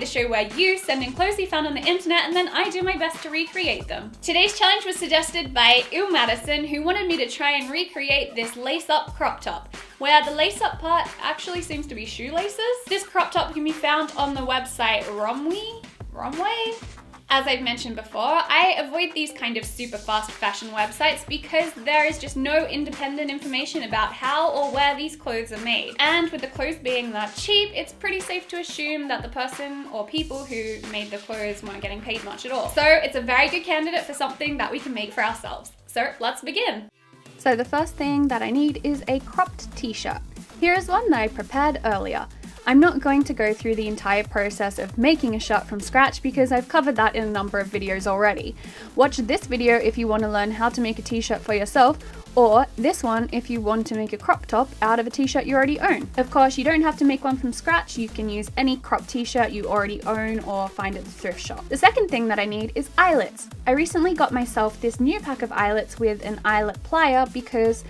The show where you send in clothes you found on the internet and then I do my best to recreate them. Today's challenge was suggested by Il Madison, who wanted me to try and recreate this lace-up crop top, where the lace-up part actually seems to be shoelaces. This crop top can be found on the website Romwe, Romwe? As I've mentioned before, I avoid these kind of super fast fashion websites because there is just no independent information about how or where these clothes are made. And with the clothes being that cheap, it's pretty safe to assume that the person or people who made the clothes weren't getting paid much at all. So it's a very good candidate for something that we can make for ourselves. So let's begin. So the first thing that I need is a cropped t-shirt. Here is one that I prepared earlier. I'm not going to go through the entire process of making a shirt from scratch because I've covered that in a number of videos already. Watch this video if you want to learn how to make a t-shirt for yourself or this one if you want to make a crop top out of a t-shirt you already own. Of course, you don't have to make one from scratch, you can use any crop t-shirt you already own or find at the thrift shop. The second thing that I need is eyelets. I recently got myself this new pack of eyelets with an eyelet plier because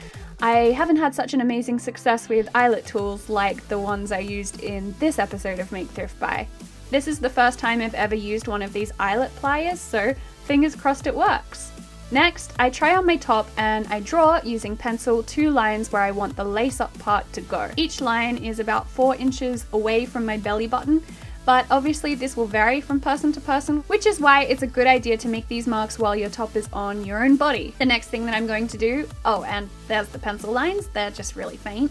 I haven't had such an amazing success with eyelet tools like the ones I used in this episode of Make Thrift Buy. This is the first time I've ever used one of these eyelet pliers, so fingers crossed it works. Next, I try on my top and I draw using pencil two lines where I want the lace up part to go. Each line is about 4 inches away from my belly button but obviously this will vary from person to person, which is why it's a good idea to make these marks while your top is on your own body. The next thing that I'm going to do, oh and there's the pencil lines, they're just really faint,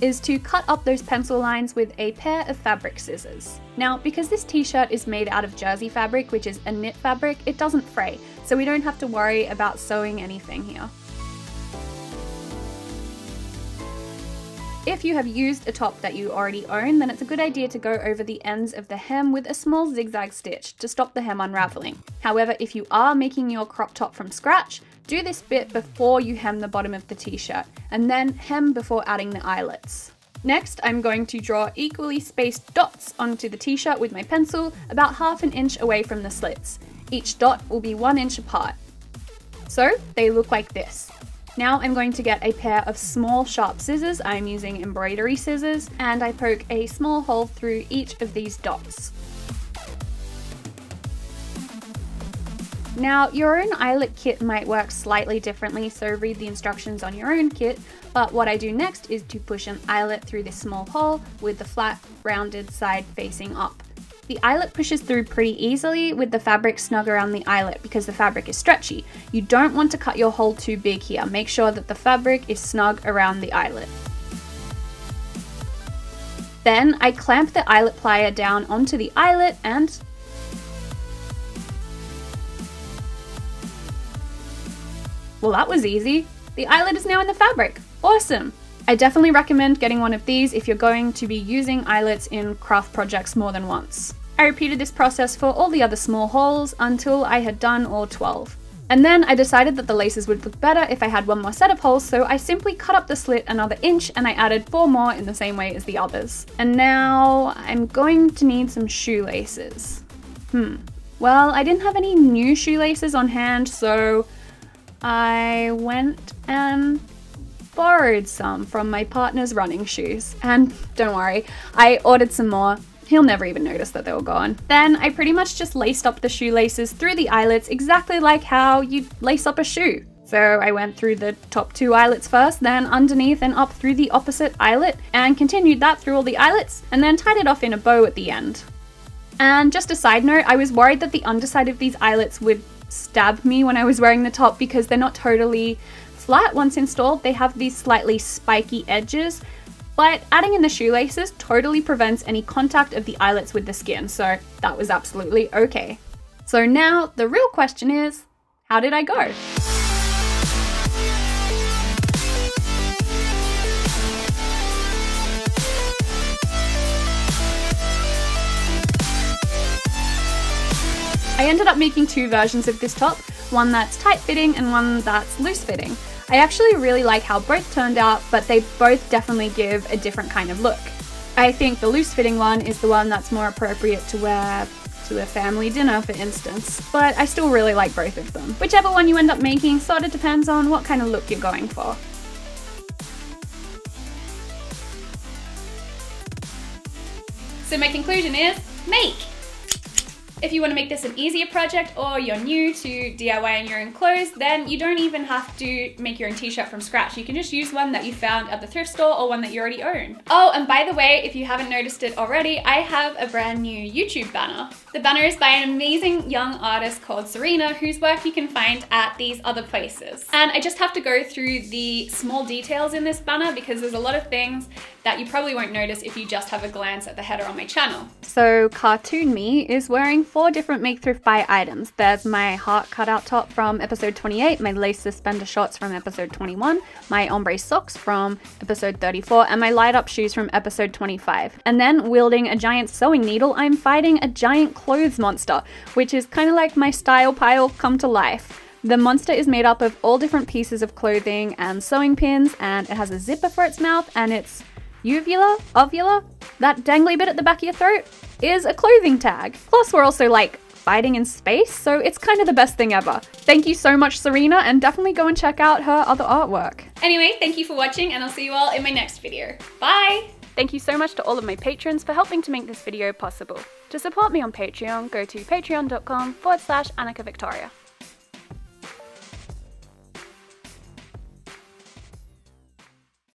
is to cut up those pencil lines with a pair of fabric scissors. Now, because this t-shirt is made out of jersey fabric, which is a knit fabric, it doesn't fray, so we don't have to worry about sewing anything here. If you have used a top that you already own, then it's a good idea to go over the ends of the hem with a small zigzag stitch to stop the hem unraveling. However, if you are making your crop top from scratch, do this bit before you hem the bottom of the t-shirt, and then hem before adding the eyelets. Next, I'm going to draw equally spaced dots onto the t-shirt with my pencil, about half an inch away from the slits. Each dot will be one inch apart. So, they look like this. Now I'm going to get a pair of small sharp scissors, I'm using embroidery scissors, and I poke a small hole through each of these dots. Now, your own eyelet kit might work slightly differently, so read the instructions on your own kit, but what I do next is to push an eyelet through this small hole with the flat, rounded side facing up. The eyelet pushes through pretty easily with the fabric snug around the eyelet because the fabric is stretchy. You don't want to cut your hole too big here. Make sure that the fabric is snug around the eyelet. Then I clamp the eyelet plier down onto the eyelet and Well, that was easy. The eyelet is now in the fabric. Awesome! I definitely recommend getting one of these if you're going to be using eyelets in craft projects more than once. I repeated this process for all the other small holes until I had done all 12. And then I decided that the laces would look better if I had one more set of holes, so I simply cut up the slit another inch and I added four more in the same way as the others. And now I'm going to need some shoelaces. Hmm. Well, I didn't have any new shoelaces on hand, so I went and borrowed some from my partner's running shoes. And don't worry, I ordered some more. He'll never even notice that they were gone. Then I pretty much just laced up the shoelaces through the eyelets exactly like how you'd lace up a shoe. So I went through the top two eyelets first, then underneath and up through the opposite eyelet, and continued that through all the eyelets, and then tied it off in a bow at the end. And just a side note, I was worried that the underside of these eyelets would stab me when I was wearing the top because they're not totally flat once installed, they have these slightly spiky edges, but adding in the shoelaces totally prevents any contact of the eyelets with the skin, so that was absolutely okay. So now the real question is, how did I go? I ended up making two versions of this top, one that's tight fitting and one that's loose fitting. I actually really like how both turned out, but they both definitely give a different kind of look. I think the loose fitting one is the one that's more appropriate to wear to a family dinner, for instance, but I still really like both of them. Whichever one you end up making sort of depends on what kind of look you're going for. So my conclusion is make! If you want to make this an easier project or you're new to DIYing your own clothes, then you don't even have to make your own t-shirt from scratch. You can just use one that you found at the thrift store or one that you already own. Oh, and by the way, if you haven't noticed it already, I have a brand new YouTube banner. The banner is by an amazing young artist called Serena, whose work you can find at these other places. And I just have to go through the small details in this banner because there's a lot of things that you probably won't notice if you just have a glance at the header on my channel. So Cartoon Me is wearing four different Make Thrift Buy items. There's my heart cutout top from episode 28, my lace suspender shorts from episode 21, my ombre socks from episode 34, and my light up shoes from episode 25. And then wielding a giant sewing needle, I'm fighting a giant clothes monster, which is kind of like my style pile come to life. The monster is made up of all different pieces of clothing and sewing pins, and it has a zipper for its mouth, and its uvula, ovula, that dangly bit at the back of your throat, is a clothing tag. Plus, we're also like fighting in space, so it's kind of the best thing ever. Thank you so much, Serena, and definitely go and check out her other artwork. Anyway, thank you for watching, and I'll see you all in my next video. Bye! Thank you so much to all of my patrons for helping to make this video possible. To support me on Patreon, go to patreon.com forward slash Annika Victoria.